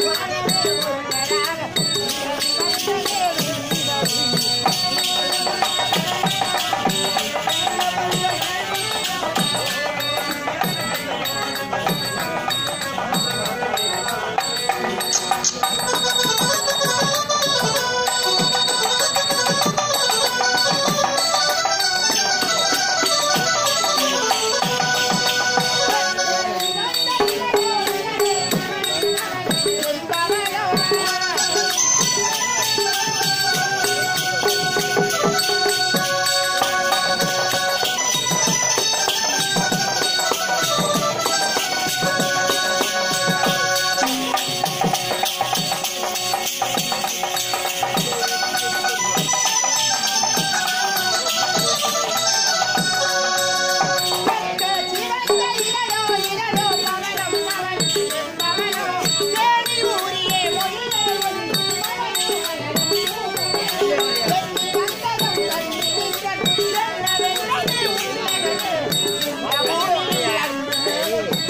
네.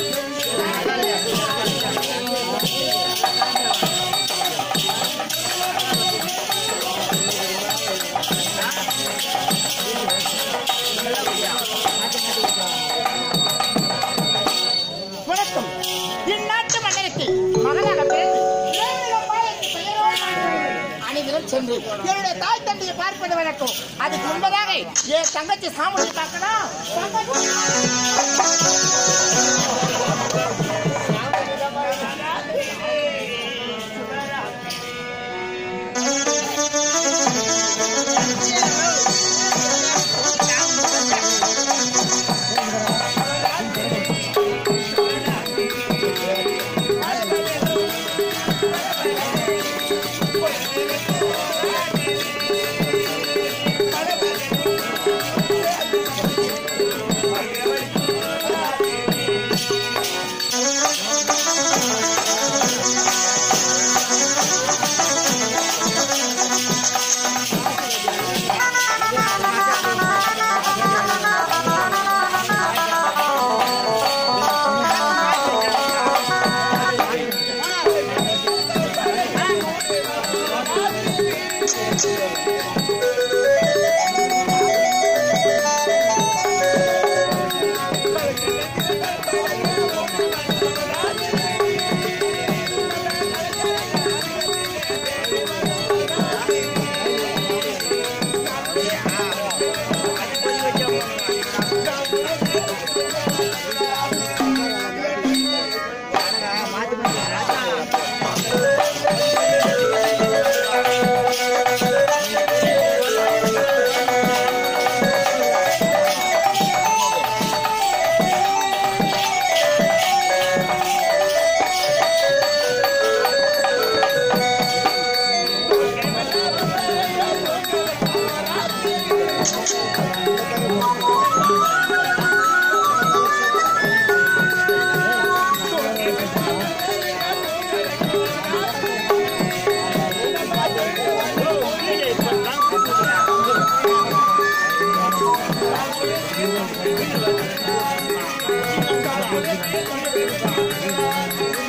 人生路分 சென்று என்னுடைய தாய் தந்தையை பார்ப்பது வழக்கம். அதுக்கு முன்பதாக என் தங்கச்சி சாமுடி பார்க்கணும். Yeah. 你问谁？你问谁？你问谁？